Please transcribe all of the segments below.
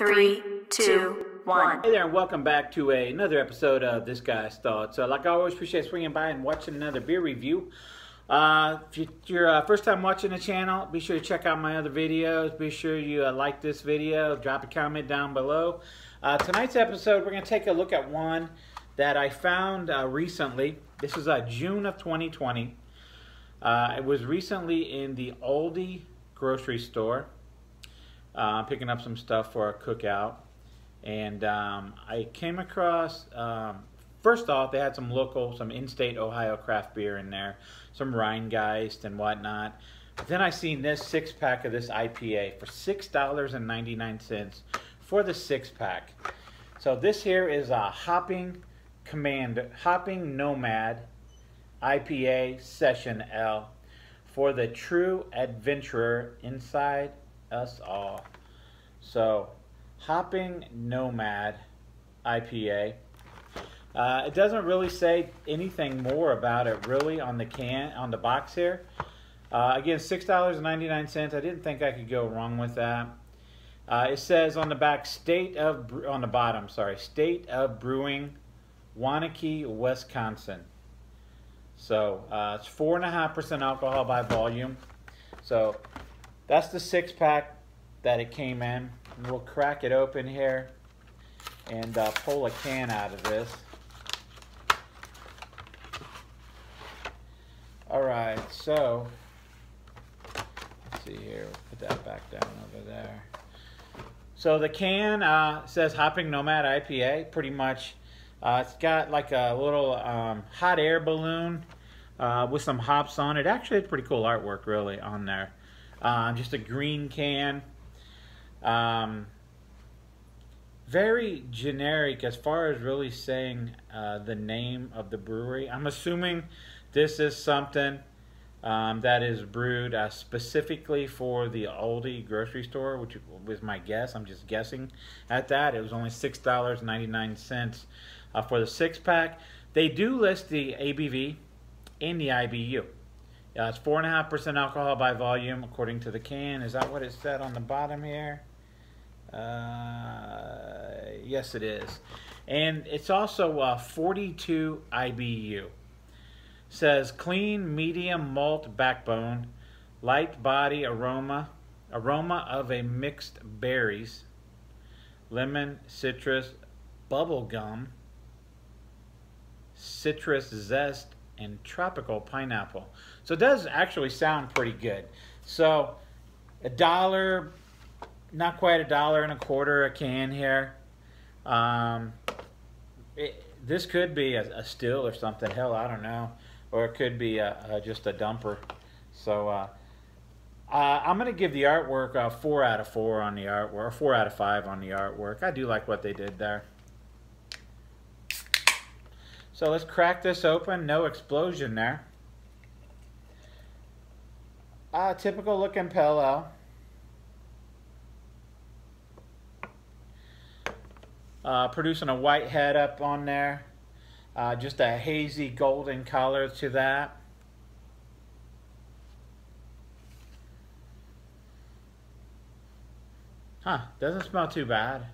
Three, two, one. Hey there, and welcome back to a, another episode of This Guy's Thoughts. Uh, like I always, appreciate swinging by and watching another beer review. Uh, if you, you're uh, first time watching the channel, be sure to check out my other videos. Be sure you uh, like this video, drop a comment down below. Uh, tonight's episode, we're going to take a look at one that I found uh, recently. This is uh, June of 2020. Uh, it was recently in the Aldi grocery store, uh, picking up some stuff for a cookout. And um, I came across, um, first off, they had some local, some in state Ohio craft beer in there, some Rhinegeist and whatnot. But then I seen this six pack of this IPA for $6.99 for the six pack. So this here is a Hopping Command, Hopping Nomad IPA Session Ale for the true adventurer inside us all. So, Hopping Nomad IPA. Uh, it doesn't really say anything more about it really on the can on the box here. Uh, again, six dollars and ninety nine cents. I didn't think I could go wrong with that. Uh, it says on the back, state of on the bottom, sorry, state of brewing, Waunakee, Wisconsin. So uh, it's four and a half percent alcohol by volume. So that's the six pack that it came in. And we'll crack it open here and uh, pull a can out of this. All right, so let's see here. Put that back down over there. So the can uh, says Hopping Nomad IPA. Pretty much, uh, it's got like a little um, hot air balloon uh, with some hops on it. Actually, it's pretty cool artwork, really, on there. Um, just a green can. Um, very generic as far as really saying uh, the name of the brewery. I'm assuming this is something um, that is brewed uh, specifically for the Aldi grocery store, which was my guess. I'm just guessing at that. It was only $6.99 uh, for the six pack. They do list the ABV and the IBU. Uh, it's 4.5% alcohol by volume according to the can. Is that what it said on the bottom here? Uh, yes, it is. And it's also uh, 42 IBU. Says clean medium malt backbone, light body aroma, aroma of a mixed berries, lemon, citrus, bubble gum, citrus zest, and tropical pineapple. So it does actually sound pretty good. So a dollar, not quite a dollar and a quarter a can here. Um, it, this could be a, a still or something. Hell, I don't know. Or it could be a, a, just a dumper. So uh, uh, I'm going to give the artwork a four out of four on the artwork, or four out of five on the artwork. I do like what they did there. So let's crack this open. No explosion there. Uh, typical looking ale. Uh, producing a white head up on there. Uh, just a hazy golden color to that. Huh, doesn't smell too bad.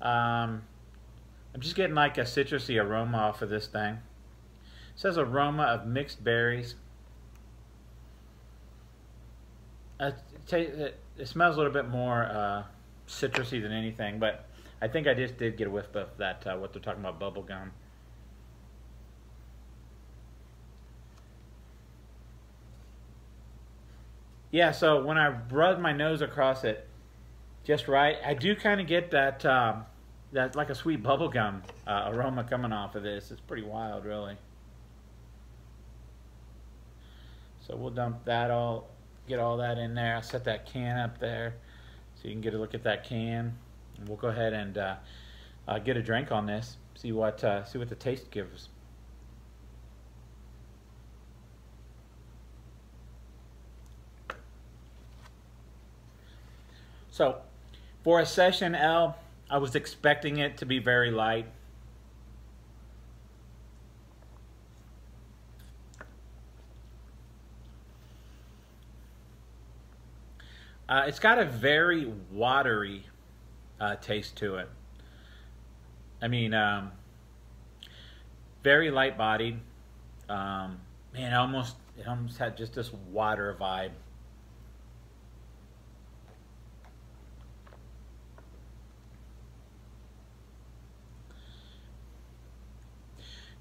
Um, I'm just getting like a citrusy aroma off of this thing. It says aroma of mixed berries. Uh, it, it smells a little bit more uh, citrusy than anything, but I think I just did get a whiff of that, uh, what they're talking about, bubble gum. Yeah, so when I rub my nose across it just right, I do kind of get that, um, that like a sweet bubblegum uh, aroma coming off of this. It's pretty wild, really. So we'll dump that all, get all that in there. I'll set that can up there so you can get a look at that can. And we'll go ahead and uh, uh, get a drink on this. See what uh, see what the taste gives. So, for a session ale, I was expecting it to be very light. Uh, it's got a very watery uh, taste to it. I mean, um, very light bodied. Um, man, almost it almost had just this water vibe.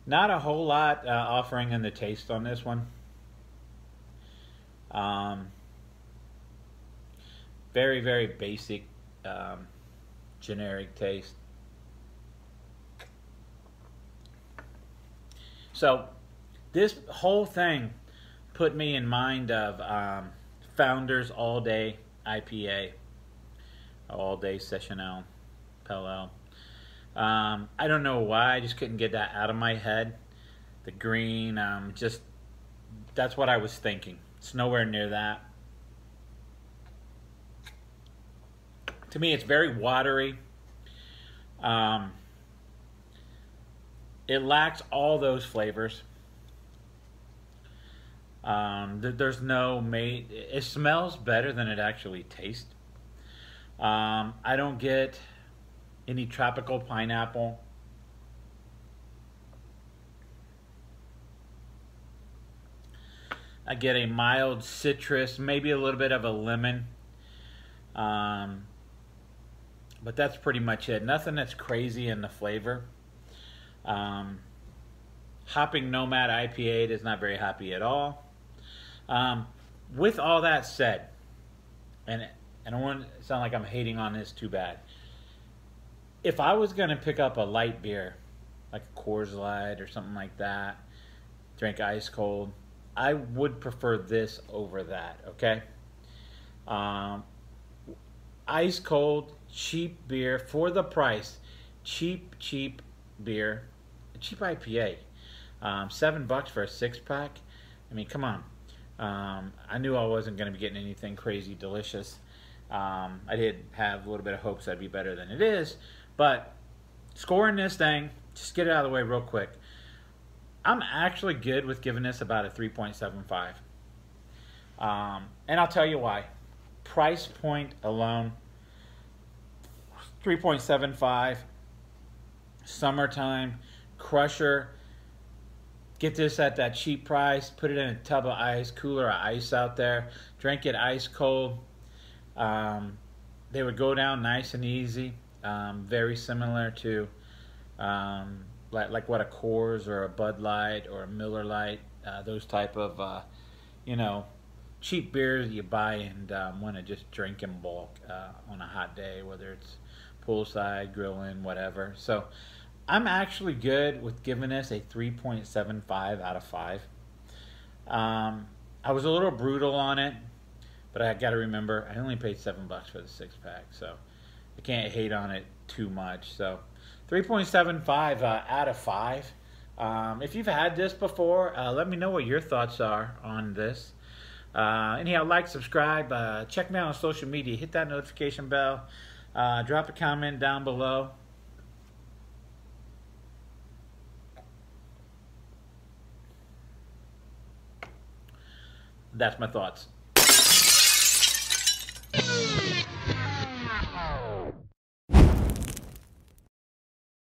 Not a whole lot uh, offering in the taste on this one. Um, very, very basic, um, generic taste. So, this whole thing put me in mind of um, Founders All Day IPA, All Day Sessional, Pale um, I don't know why, I just couldn't get that out of my head. The green, um, just that's what I was thinking. It's nowhere near that. To me, it's very watery. Um, it lacks all those flavors. Um, th- there's no mate. It smells better than it actually tastes. Um, I don't get any tropical pineapple. I get a mild citrus, maybe a little bit of a lemon. Um, but that's pretty much it. Nothing that's crazy in the flavor. Um, hopping Nomad IPA is not very happy at all. Um, with all that said, and I don't want to sound like I'm hating on this too bad. If I was going to pick up a light beer, like a Coors Light or something like that, drink ice cold, I would prefer this over that, okay? Um, ice cold, cheap beer for the price. Cheap, cheap beer. cheap IPA. Um, seven bucks for a six pack. I mean, come on. Um, I knew I wasn't going to be getting anything crazy delicious. Um, I did have a little bit of hopes that'd be better than it is, but scoring this thing, just get it out of the way real quick. I'm actually good with giving this about a 3.75. Um, and I'll tell you why. Price point alone, 3.75. Summertime, Crusher. Get this at that cheap price. Put it in a tub of ice, cooler of ice out there. Drink it ice cold. Um, they would go down nice and easy. Um, very similar to um, like like what a Coors or a Bud Light or a Miller Lite, uh, those type of uh, you know cheap beers you buy and um, want to just drink in bulk uh, on a hot day, whether it's poolside, grilling, whatever. So I'm actually good with giving this a 3.75 out of 5. Um, I was a little brutal on it, but I got to remember I only paid 7 bucks for the six pack, so I can't hate on it too much. So 3.75 uh, out of 5. Um, if you've had this before, uh, let me know what your thoughts are on this. Uh, anyhow, like, subscribe, uh, check me out on social media, hit that notification bell, uh, drop a comment down below. That's my thoughts.